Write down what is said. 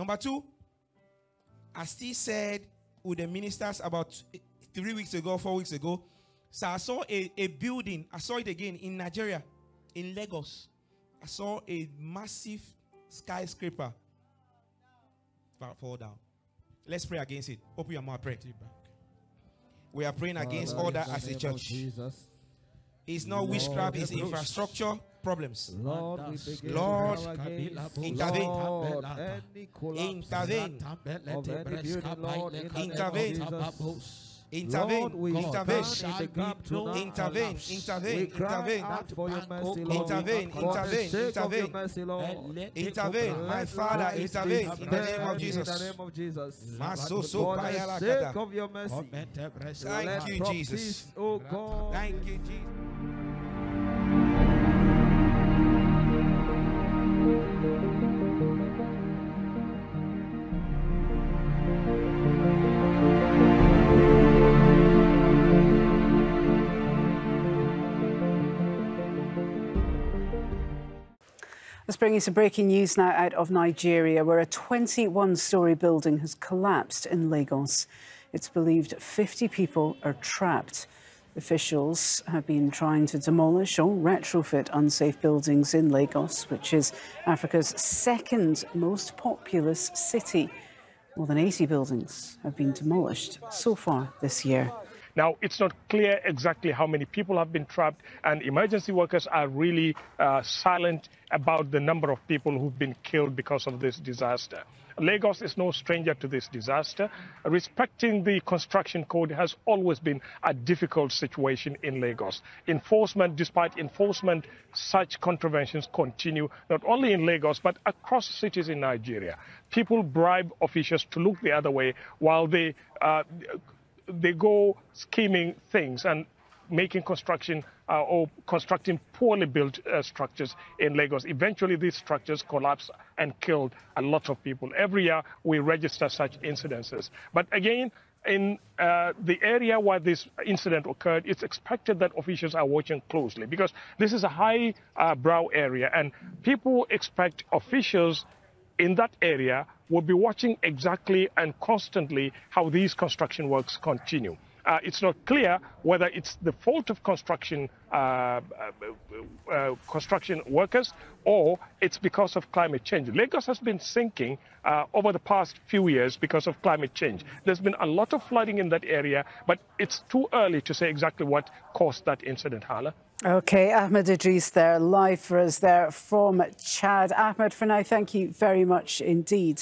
Number two, I still said with the ministers about three weeks ago, four weeks ago. So I saw a, a building, I saw it again in Nigeria, in Lagos. I saw a massive skyscraper fall- fall down. Let's pray against it. Open your mouth, pray. We are praying against all that as a church. Jesus. It's not witchcraft, it's infrastructure problems. Lord, we begin Lord, to come against, intervene. Lord, any Intervene. of any building, Lord, in the name of Intervene. Intervene. Lord, we Intervene. stand in the. Intervene. Intervene. Intervene. out for your mercy, Lord. Intervene. Intervene. sake of your Intervene. Intervene. My Father, intervene in the name spared of In Jesus. the name of Jesus. Masoso For the payala sake kada. of your mercy. Oh Thank you, Jesus. peace, oh God. Thank you, Jesus. Let's bring you some breaking news now out of Nigeria, where a 21 story building has collapsed in Lagos. It's believed 50 people are trapped. Officials have been trying to demolish or retrofit unsafe buildings in Lagos, which is Africa's second most populous city. More than 80 buildings have been demolished so far this year. Now, it's not clear exactly how many people have been trapped, and emergency workers are really uh, silent about the number of people who've been killed because of this disaster. Lagos is no stranger to this disaster. Respecting the construction code has always been a difficult situation in Lagos. Enforcement, despite enforcement, such contraventions continue not only in Lagos but across cities in Nigeria. People bribe officials to look the other way while they uh, they go scheming things and making construction uh, or constructing poorly built uh, structures in Lagos. Eventually, these structures collapse and killed a lot of people. Every year, we register such incidences. But again, in uh, the area where this incident occurred, it's expected that officials are watching closely because this is a high uh, brow area, and people expect officials in that area will be watching exactly and constantly how these construction works continue. Uh, it's not clear whether it's the fault of construction uh, uh, uh, construction workers or it's because of climate change. Lagos has been sinking uh, over the past few years because of climate change. There's been a lot of flooding in that area, but it's too early to say exactly what caused that incident, Hala. Okay, Ahmed Idris there, live for us there from Chad. Ahmed, for now, thank you very much indeed.